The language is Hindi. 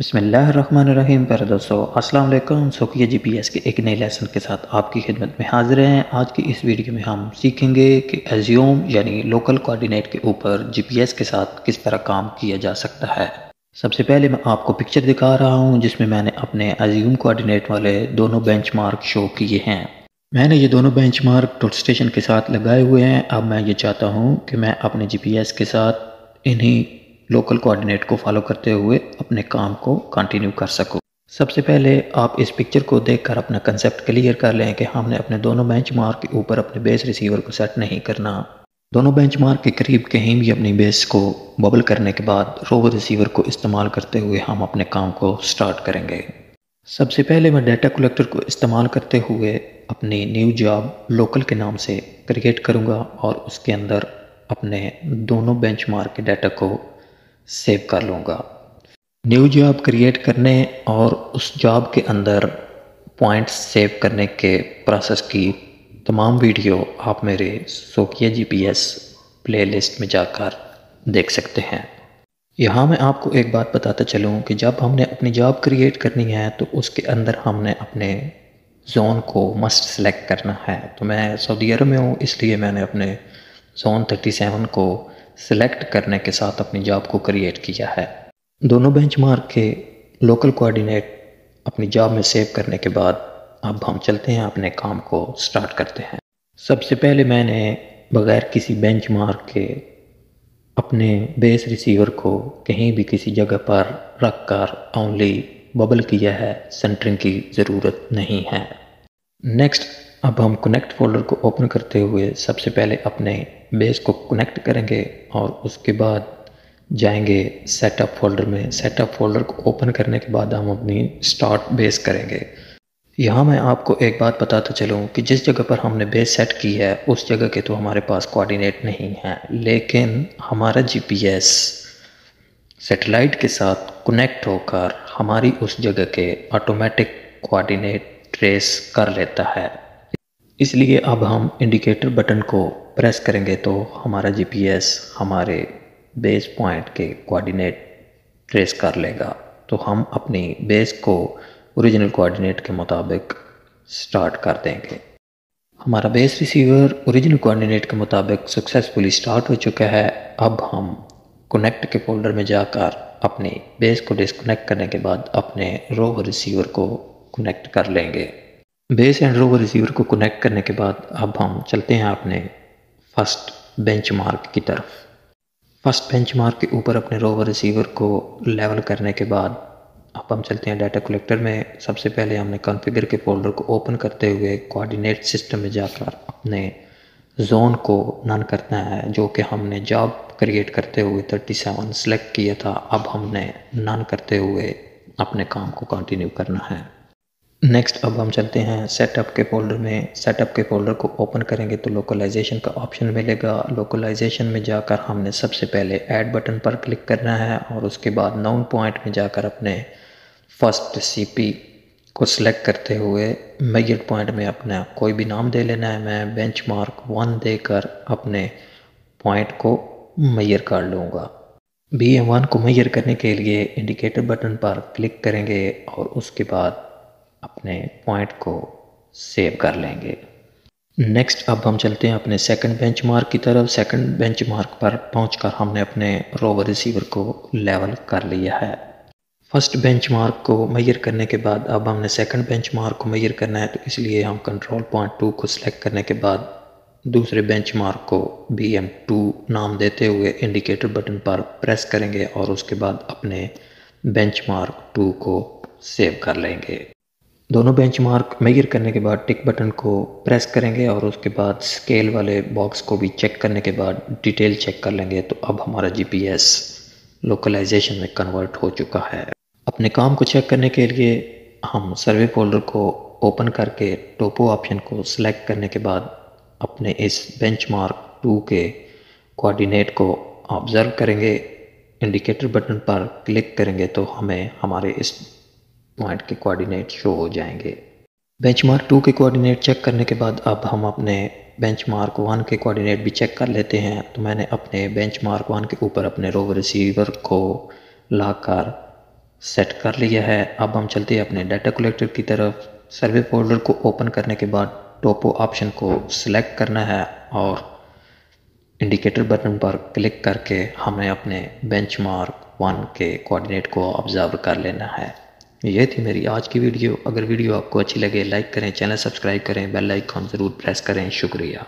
बिसमीम प्यारे दोस्तों अस्सलाम वालेकुम सोकिया जीपीएस के एक नए लेसन के साथ आपकी खिदमत में हाजिर हैं। आज की इस वीडियो में हम सीखेंगे कि एज्यूम यानी लोकल कोऑर्डिनेट के ऊपर जीपीएस के साथ किस तरह काम किया जा सकता है। सबसे पहले मैं आपको पिक्चर दिखा रहा हूँ, जिसमें मैंने अपने एज्यूम कोऑर्डिनेट वाले दोनों बेंच शो किए हैं। मैंने ये दोनों बेंच मार्क स्टेशन के साथ लगाए हुए हैं। अब मैं ये चाहता हूँ कि मैं अपने जीपीएस के साथ इन्हीं लोकल कोऑर्डिनेट को फॉलो करते हुए अपने काम को कंटिन्यू कर सकूँ। सबसे पहले आप इस पिक्चर को देखकर अपना कंसेप्ट क्लियर कर लें कि हमने अपने दोनों बेंच मार्क के ऊपर अपने बेस रिसीवर को सेट नहीं करना। दोनों बेंच मार्क के करीब कहीं भी अपनी बेस को बबल करने के बाद रोवर रिसीवर को इस्तेमाल करते हुए हम अपने काम को स्टार्ट करेंगे। सबसे पहले मैं डाटा कलेक्टर को इस्तेमाल करते हुए अपनी न्यू जॉब लोकल के नाम से क्रिएट करूँगा और उसके अंदर अपने दोनों बेंचमार्क के डाटा को सेव कर लूँगा। न्यू जॉब क्रिएट करने और उस जॉब के अंदर पॉइंट्स सेव करने के प्रोसेस की तमाम वीडियो आप मेरे सोकिया जीपीएस प्लेलिस्ट में जाकर देख सकते हैं। यहाँ मैं आपको एक बात बताता चलूँ कि जब हमने अपनी जॉब क्रिएट करनी है तो उसके अंदर हमने अपने जोन को मस्ट सेलेक्ट करना है। तो मैं सऊदी अरब में हूँ, इसलिए मैंने अपने जोन 37 को सिलेक्ट करने के साथ अपनी जॉब को क्रिएट किया है। दोनों बेंचमार्क के लोकल कोऑर्डिनेट अपनी जॉब में सेव करने के बाद अब हम चलते हैं अपने काम को स्टार्ट करते हैं। सबसे पहले मैंने बगैर किसी बेंचमार्क के अपने बेस रिसीवर को कहीं भी किसी जगह पर रख कर ओनली बबल किया है सेंटरिंग की ज़रूरत नहीं है। नेक्स्ट अब हम कनेक्ट फोल्डर को ओपन करते हुए सबसे पहले अपने बेस को कनेक्ट करेंगे और उसके बाद जाएँगे सेटअप फोल्डर में। सेटअप फोल्डर को ओपन करने के बाद हम अपनी स्टार्ट बेस करेंगे। यहाँ मैं आपको एक बात बताता चलूँ कि जिस जगह पर हमने बेस सेट की है, उस जगह के तो हमारे पास कोऑर्डिनेट नहीं है, लेकिन हमारा जीपीएस सेटेलाइट के साथ कनेक्ट होकर हमारी उस जगह के ऑटोमेटिक कोऑर्डिनेट ट्रेस कर लेता है। इसलिए अब हम इंडिकेटर बटन को प्रेस करेंगे तो हमारा जीपीएस हमारे बेस पॉइंट के कोऑर्डिनेट ट्रेस कर लेगा। तो हम अपनी बेस को ओरिजिनल कोऑर्डिनेट के मुताबिक स्टार्ट कर देंगे। हमारा बेस रिसीवर ओरिजिनल कोऑर्डिनेट के मुताबिक सक्सेसफुली स्टार्ट हो चुका है। अब हम कनेक्ट के फोल्डर में जाकर अपनी बेस को डिसकनेक्ट करने के बाद अपने रोवर रिसीवर को कनेक्ट कर लेंगे। बेस एंड रोवर रिसीवर को कनेक्ट करने के बाद अब हम चलते हैं अपने फ़र्स्ट बेंचमार्क की तरफ़। फ़र्स्ट बेंचमार्क के ऊपर अपने रोवर रिसीवर को लेवल करने के बाद अब हम चलते हैं डाटा कलेक्टर में। सबसे पहले हमने कॉन्फ़िगर के फोल्डर को ओपन करते हुए कोऑर्डिनेट सिस्टम में जाकर अपने जोन को नन करना है, जो कि हमने जॉब क्रिएट करते हुए 37 सेलेक्ट किया था। अब हमने नन करते हुए अपने काम को कंटिन्यू करना है। नेक्स्ट अब हम चलते हैं सेटअप के फोल्डर में। सेटअप के फोल्डर को ओपन करेंगे तो लोकलाइजेशन का ऑप्शन मिलेगा। लोकलाइजेशन में जाकर हमने सबसे पहले ऐड बटन पर क्लिक करना है और उसके बाद नाउन पॉइंट में जाकर अपने फ़र्स्ट सीपी को सिलेक्ट करते हुए मैयर पॉइंट में अपना कोई भी नाम दे लेना है। मैं बेंच मार्क वन देकर अपने पॉइंट को मैयर कर लूँगा। बी एम वन को मैयर करने के लिए इंडिकेटर बटन पर क्लिक करेंगे और उसके बाद अपने पॉइंट को सेव कर लेंगे। नेक्स्ट अब हम चलते हैं अपने सेकंड बेंचमार्क की तरफ़। सेकंड बेंचमार्क पर पहुंचकर हमने अपने रोवर रिसीवर को लेवल कर लिया है। फ़र्स्ट बेंचमार्क को मैयर करने के बाद, अब हमने सेकंड बेंचमार्क को मैयर करना है तो इसलिए हम कंट्रोल पॉइंट टू को सिलेक्ट करने के बाद दूसरे बेंचमार्क को बी एम टू नाम देते हुए इंडिकेटर बटन पर प्रेस करेंगे और उसके बाद अपने बेंचमार्क टू को सेव कर लेंगे। दोनों बेंचमार्क मेजर करने के बाद टिक बटन को प्रेस करेंगे और उसके बाद स्केल वाले बॉक्स को भी चेक करने के बाद डिटेल चेक कर लेंगे तो अब हमारा जीपीएस लोकलाइजेशन में कन्वर्ट हो चुका है। अपने काम को चेक करने के लिए हम सर्वे फोल्डर को ओपन करके टोपो ऑप्शन को सिलेक्ट करने के बाद अपने इस बेंचमार्क टू के कोऑर्डिनेट को ऑब्ज़र्व करेंगे। इंडिकेटर बटन पर क्लिक करेंगे तो हमें हमारे इस पॉइंट के कोऑर्डिनेट शो हो जाएँगे। बेंचमार्क टू के कोऑर्डिनेट चेक करने के बाद अब हम अपने बेंचमार्क वन के कोऑर्डिनेट भी चेक कर लेते हैं। तो मैंने अपने बेंचमार्क वन के ऊपर अपने रोवर रिसीवर को लाकर सेट कर लिया है। अब हम चलते हैं अपने डाटा कलेक्टर की तरफ़। सर्वे फोल्डर को ओपन करने के बाद टोपो ऑप्शन को सिलेक्ट करना है और इंडिकेटर बटन पर क्लिक करके हमें अपने बेंचमार्क वन के कोऑर्डिनेट को ऑब्ज़र्व कर लेना है। ये थी मेरी आज की वीडियो। अगर वीडियो आपको अच्छी लगे लाइक करें चैनल सब्सक्राइब करें बेल आइकॉन ज़रूर प्रेस करें। शुक्रिया।